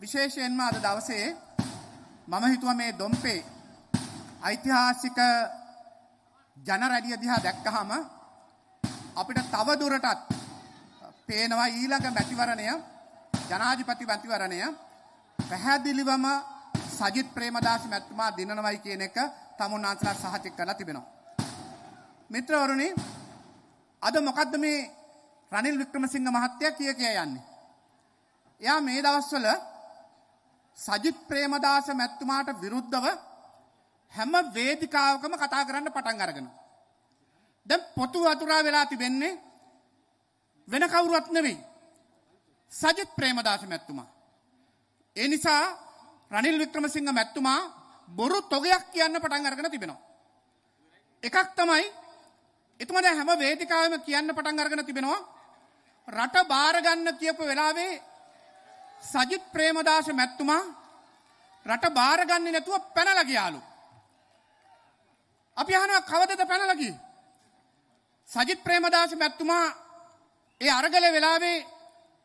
විශේෂයෙන්ම අද දවසේ මම හිතුව මේ දොම්පේ ඓතිහාසික ජනරැඩිය දිහා දැක්කහම අපිට තව දුරටත් පේනවා ඊළඟ මැතිවරණය ජනාධිපති මැතිවරණය පැහැදිලිවම සජිත් ප්‍රේමදාස මැතිතුමා දිනනවයි කියන එක තමුන්නාන්සලා සහතික කරලා තිබෙනවා. මිත්‍රවරුනි අද මොකද්ද මේ රනිල් වික්‍රමසිංහ මහත්තයා කිය කිය යන්නේ? එයා මේ දවස්වල සජිත් ප්‍රේමදාස මැතිතුමාට විරුද්ධව හැම වේදිකාවකම කතා කරන්න පටන් අරගෙන. දැන් පොතු වතුරා වෙලා තිබෙන්නේ වෙන කවුරුවත් නෙවෙයි. සජිත් ප්‍රේමදාස මැතිතුමා. ඒ නිසා රනිල් වික්‍රමසිංහ මැතිතුමා බොරු තොගයක් කියන්න පටන් අරගෙන තිබෙනවා. එකක් තමයි එතුමා දැන් හැම වේදිකාවෙම කියන්න පටන් අරගෙන තිබෙනවා රට බාර ගන්න කියපු වෙලාවේ සජිත් ප්‍රේමදාස මැතිතුමා රට බාර ගන්නේ නැතුව පැනලා ගියාලු. අපි අහනවා කවදද පැනලා ගියේ? සජිත් ප්‍රේමදාස මැතිතුමා ඒ අරගල වෙලාවේ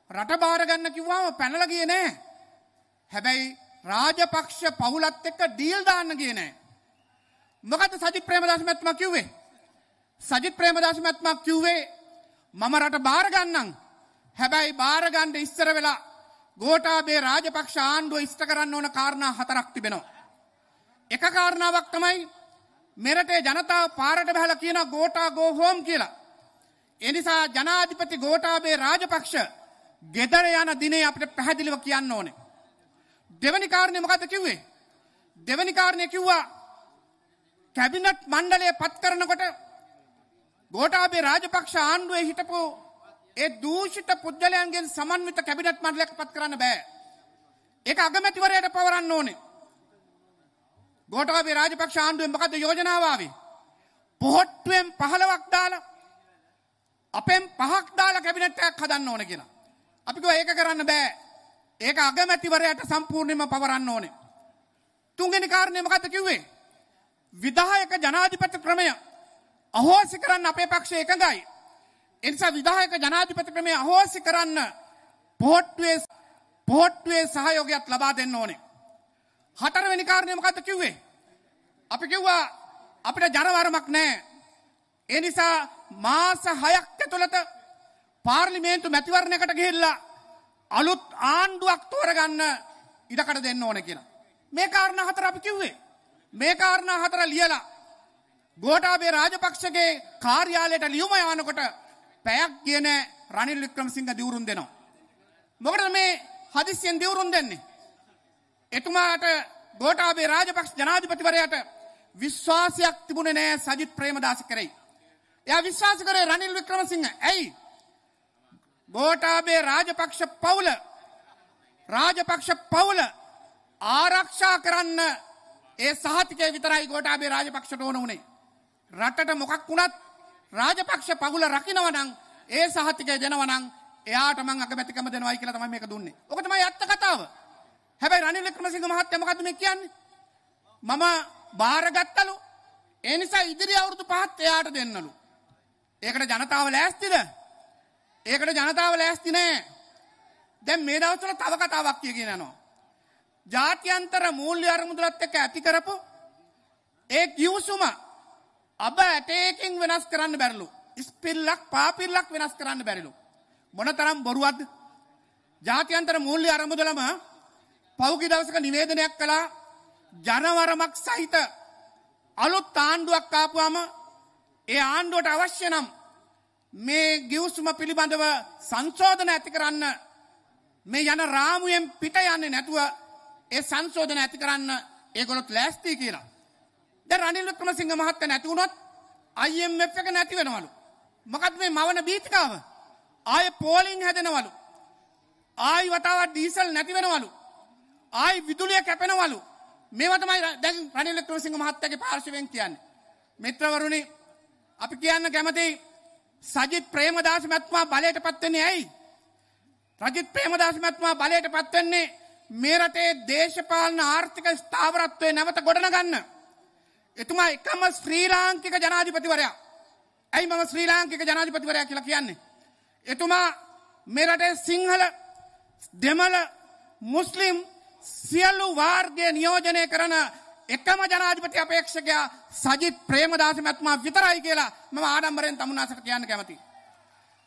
රට බාර ගන්න කිව්වම පැනලා ගියේ නෑ. හැබැයි රාජපක්ෂ පවුලත් එක්ක ඩීල් දාන්න ගියේ නෑ. මොකද සජිත් ප්‍රේමදාස මැතිතුමා කිව්වේ? සජිත් ප්‍රේමදාස මැතිතුමා කිව්වේ මම රට බාර ගන්නම්. හැබැයි බාර ගන්න ඉස්සර වෙලා ගෝඨාභය රාජපක්ෂ ආණ්ඩුව ඉෂ්ට කරන්න ඕන කාරණා හතරක් තිබෙනවා. එක කාරණාවක් තමයි මෙරටේ ජනතාව පාරට බහලා කියන ගෝටා ගෝ හෝම් කියලා. එනිසා ජනාධිපති ගෝඨාභය රාජපක්ෂ ගෙදර යන දිනේ අපිට පැහැදිලිව කියන්න ඕනේ. දෙවැනි කාරණය මොකද්ද කිව්වේ? දෙවැනි කාරණය කිව්වා කැබිනට් මණ්ඩලය පත් කරනකොට ගෝඨාභය රාජපක්ෂ ආණ්ඩුවේ හිටපු ඒ දූෂිත පුද්ගලයන්ගෙන් සමන්විත කැබිනට් මණ්ඩලයක් පත් කරන්න බෑ. ඒක අගමැතිවරයට පවරන්න ඕනේ. ගෝඨාභය රාජපක්ෂ ආණ්ඩුවෙන් මොකද්ද යෝජනාව ආවේ? පොහොට්ටුවෙන් 15ක් දාලා අපෙන් පහක් දාලා කැබිනට් එකක් හදන්න ඕන කියලා. අපි කිව්වා ඒක කරන්න බෑ. ඒක අගමැතිවරයට සම්පූර්ණයෙන්ම පවරන්න ඕනේ. තුන්වෙනි කාරණය මොකද්ද කිව්වේ? විධායක ජනාධිපති ක්‍රමය අහෝසි කරන්න අපේ පක්ෂ එකඟයි. එනිසා විධායක ජනාධිපති ක්‍රමය අහෝසි කරන්න පොහොට්ටුවේ පොහොට්ටුවේ සහයෝගයක් ලබා දෙන්න ඕනේ. හතරවෙනි කාරණය මොකද්ද කිව්වේ? අපි කිව්වා අපිට ජනවරමක් නැහැ. ඒ නිසා මාස 6ක් ඇතුළත පාර්ලිමේන්තු මැතිවරණයකට ගිහිල්ලා අලුත් ආණ්ඩුවක් තෝරගන්න ඉඩකඩ දෙන්න ඕන කියලා. මේ කාරණා හතර අපි කිව්වේ. මේ කාරණා හතර ලියලා ගෝඨාභය රාජපක්ෂගේ කාර්යාලයට ලියුම යවනකොට පැයක් කියන රනිල් වික්‍රමසිංහ දිවුරුම් දෙනවා. මොකටද මේ හදිස්සියෙන් දිවුරුම් දෙන්නේ? එතුමාට ගෝඨාභය රාජපක්ෂ ජනාධිපතිවරයාට විශ්වාසයක් තිබුණේ නෑ සජිත් ප්‍රේමදාස කරේ. එයා විශ්වාස කරේ රනිල් වික්‍රමසිංහ. ඇයි? ගෝඨාභය රාජපක්ෂ පවුල රාජපක්ෂ පවුල ආරක්ෂා කරන්න ඒ සහතිකය විතරයි ගෝඨාභය රාජපක්ෂට ඕන උනේ. රටට මොකක් වුණත් රාජපක්ෂ පවුල රකින්නවනම් ඒ සහතිකය දෙනවනම් එයාට මං අකමැතිකම දෙනවයි කියලා තමයි මේක දුන්නේ. ඔක තමයි ඇත්ත කතාව. හැබැයි රනිල් වික්‍රමසිංහ මහත්තයා මොකද්ද මේ කියන්නේ? මම බාරගත්තලු. ඒ නිසා ඉදිරි අවුරුදු පහත් එයාට දෙන්නලු. ඒකට ජනතාව ලෑස්තිද? ඒකට ජනතාව ලෑස්ති නෑ. දැන් මේ දවස්වල තව කතාවක් කියගෙන යනවා. ජාත්‍යන්තර මූල්‍ය අරමුදලත් එක්ක ඇති කරපු ඒ කිව්සුම අබ ඇටයකින් වෙනස් කරන්න බැරිලු. ස්පිල්ලක් පාපිල්ලක් වෙනස් කරන්න බැරිලු. මොනතරම් බොරුවක්ද? ජාත්‍යන්තර මූල්‍ය අරමුදලම පෞගි දවසක නිවේදනයක් කළා ජනවරමක් සහිත අලුත් ආණ්ඩුවක් ආපුවම ඒ ආණ්ඩුවට අවශ්‍ය නම් මේ ගිවසුම පිළිබඳව සංශෝධන ඇති කරන්න මේ යන රාමුවෙන් පිට යන්නේ නැතුව ඒ සංශෝධන ඇති කරන්න ඒගොල්ලොත් ලෑස්ති කියලා. දැන් රනිල් වික්‍රමසිංහ මහත්තයා නැති වුණොත් IMF එක නැති වෙනවලු. මොකද මේ මවන බීතිකාව? ආයේ පෝලිං හැදෙනවලු. ආයි වතාවක් ඩීසල් නැති වෙනවලු. ආයි විදුලිය කැපෙනවලු. මේවා තමයි දැන් රනිල් වික්‍රමසිංහ මහත්තයාගේ පාර්ශවයෙන් කියන්නේ. මිත්‍රවරුනි අපි කියන්න කැමතියි සජිත් ප්‍රේමදාස මැතිතුමා බලයට පත් වෙන්නේ ඇයි? රජිත් ප්‍රේමදාස මැතිතුමා බලයට පත් වෙන්නේ මේ රටේ දේශපාලන ආර්ථික ස්ථාවරත්වය නැවත ගොඩනගන්න. එතුමා එකම ශ්‍රී ලාංකික ජනාධිපතිවරයා. ඇයි මම ශ්‍රී ලාංකික ජනාධිපතිවරයා කියලා කියන්නේ? එතුමා මේ රටේ සිංහල දෙමළ මුස්ලිම් සියල්ලු වාර්ගය නියෝජනය කරන එකම ජනාධිපති අපේක්ෂකයා සජිත් ප්‍රේමදාස මැත්මා විතරයි කියලා මම ආඩම්බරෙන් තමුන්නාසට කියන්න කැමති.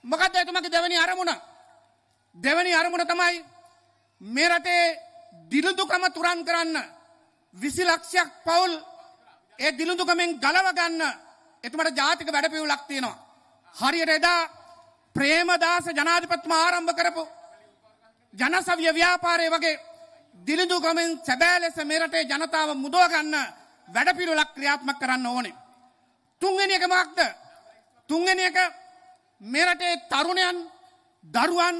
මොකද එතුමගේ දෙවැනි අරමුණ. දෙවැනි අරමුණ තමයි මේ රටේ දිළුදුකම තුරන් කරන්න විසි ලක්ෂයක් පවුල් ඒ දිළුදුකමෙන් ගලව ගන්න එතුමට ජාතික වැඩපියවුලක් තියෙනවා. හරියට එදා ප්‍රේමදාස ජනාධිපත්ම ආරම්භ කරපු ජනසවිය ව්‍යාපාරය වගේ දිලිඳුගමෙන් සැබෑ ලෙස මෙරටේ ජනතාව මුදවගන්න වැඩපිළිවෙලක් ක්‍රියාත්මක කරන්න ඕනේ. තුන්වෙනි එක මොකක්ද? තුන්වෙනි එක මෙරටේ තරුණයන්, දරුවන්,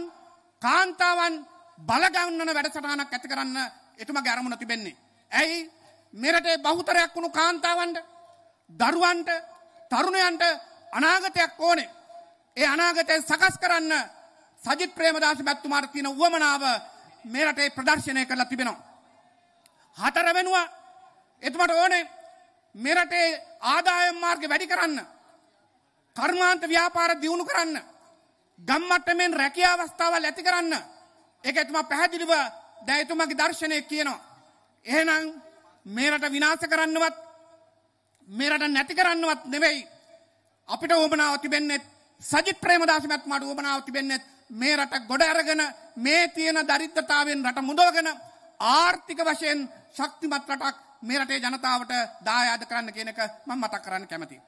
කාන්තාවන් බලගන්නන වැඩසටහනක් ඇති කරන්න එතුමගේ අරමුණ තිබෙන්නේ. ඇයි මෙරටේ බහුතරයක් වුණු කාන්තාවන්ට, දරුවන්ට, තරුණයන්ට අනාගතයක් ඕනේ. ඒ අනාගතය සකස් කරන්න සජිත් ප්‍රේමදාස මැත්තුමාට තියෙන උවමනාව මේ රටේ ප්‍රදර්ශනය කරලා තිබෙනවා. හතර වෙනවා එතුමට ඕනේ මේ රටේ ආදායම් මාර්ග වැඩි කරන්න. කර්මාන්ත ව්‍යාපාර දියුණු කරන්න. ගම්මට්ටමෙන් රැකියා අවස්ථාවල් ඇති කරන්න. ඒක එතුමා පැහැදිලිව දැන් එතුමාගේ දර්ශනය කියනවා. එහෙනම් මේ රට විනාශ කරන්නවත් මේ රට නැති කරන්නවත් නෙවෙයි අපිට උවමනාව තිබෙන්නේ සජිත් ප්‍රේමදාස මැතිතුමාට උවමනාව තිබෙන්නේ මේ රට ගොඩ අරගෙන මේ තියෙන දරිද්‍රතාවෙන් රට මුදවගෙන ආර්ථික වශයෙන් ශක්තිමත් රටක් මේ රටේ ජනතාවට දායාද කරන්න කියන එක මම මතක් කරන්න කැමතියි.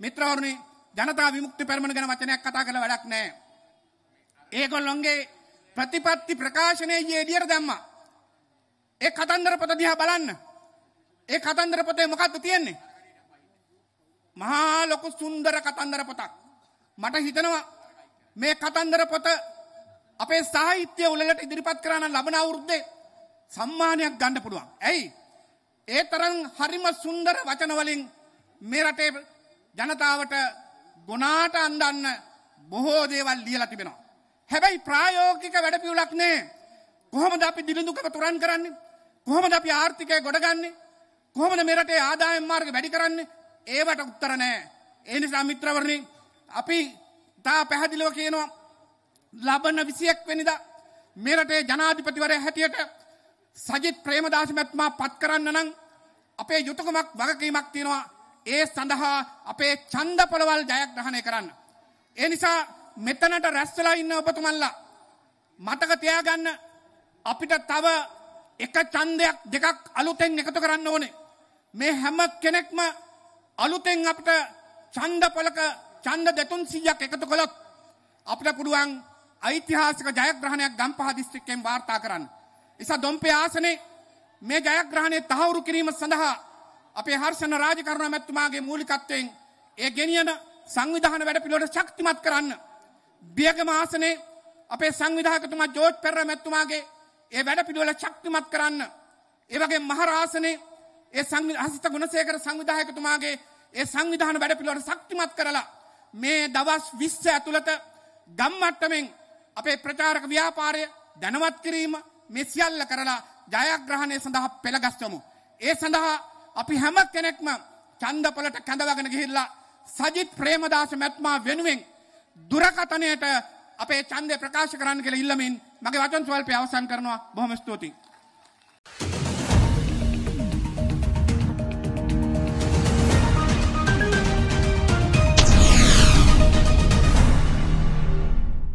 මිත්‍රවරුනි ජනතා විමුක්ති පෙරමුණ ගැන වචනයක් කතා කරලා වැඩක් නැහැ. ඒගොල්ලොන්ගේ ප්‍රතිපත්ති ප්‍රකාශනයේ එළියට දැම්මා. ඒ කතන්දර පොත දිහා බලන්න. ඒ කතන්දර පොතේ මොකක්ද තියෙන්නේ? මහා ලොකු සුන්දර කතන්දර පොතක්. මට හිතනවා මේ කතන්දර පොත අපේ සාහිත්‍ය උලට ඉදිරිපත් කරන ලබන අවුරුද්දේ සම්මානයක් ගන්න පුළුවන්. ඇයි? ඒ තරම් හරිම සුන්දර වචන වලින් මේ රටේ ජනතාවට ගුණාට අන්දන්න බොහෝ දේවල් ලියලා තිබෙනවා. හැබැයි ප්‍රායෝගික වැඩපිළිවෙලක් නෑ. කොහොමද අපි දිලිඳුකම තුරන් කරන්නේ? කොහොමද අපි ආර්ථිකය ගොඩගන්නේ? කොහොමද මේ රටේ ආදායම් මාර්ග වැඩි කරන්නේ? ඒවට උත්තර නෑ. ඒ නිසා මිත්‍රවරුනි අපි තා පැහැදිලිව කියනවා ලබන විසියක් වෙනිද මෙරටේ ජනාධිපතිවරය හැටියට සජිත් ප්‍රේමදාස මැත්මා පත් කරන්න නම් අපේ යුතුකමක් වගකීමක් තියෙනවා ඒ සඳහා අපේ ඡන්ද පොළවල් ජයග්‍රහණය කරන්න. ඒ නිසා මෙතනට රැස්වෙලා ඉන්න ඔබතුමන්ලා මතක තියාගන්න අපිට තව එක ඡන්දයක් දෙකක් අලුතෙන් එකතු කරන්න ඕනේ. මේ හැම කෙනෙක්ම අලුතෙන් අපිට ඡන්ද පොලක ඡන්ද 200ක් එකතු කළොත් අපිට පුළුවන් ඓතිහාසික ජයග්‍රහණයක් ගම්පහ දිස්ත්‍රික්කයෙන් වාර්තා කරන්න. නිසා දොම්පේ ආසනේ මේ ජයග්‍රහණය තහවුරු කිරීම සඳහා අපේ හර්ෂණ රාජකරුණ මැතිතුමාගේ මූලිකත්වයෙන් ඒ ගෙනියන සංවිධාන වැඩපිළිවෙලට ශක්තිමත් කරන්න. බියගම ආසනේ අපේ සංවිධායකතුමා ජෝර්ජ් පෙරර මැතිතුමාගේ ඒ වැඩපිළිවෙල ශක්තිමත් කරන්න. ඒ වගේ මහරාසනේ ඒ සංවිධාසිත ගුණසේකර සංවිධායකතුමාගේ ඒ සංවිධාන වැඩපිළිවෙලට ශක්තිමත් කරලා මේ දවස් විස්ස ඇතුළත ගම්මට්ටමෙන් අපේ ප්‍රචාරක ව්‍යාපාරය දැනවත් කිරීම මෙසිියල්ල කරලා ජයග්‍රහණය සඳහා පෙළගස්වමු. ඒ සඳහා අපි හැම කෙනෙක්ම චන්දපලට කැඳවගෙන ගිහිල්ලා සජිත් ප්‍රේමදාස මැත්මා වෙනුවෙන් දුරකතනයට අපේ චන්දය ප්‍රකාශ කරන්න කියල ඉල්ලමින් මගේ වචන් ස්වල්පය අවසන් කරනවා බොහොම ස්තුතියි.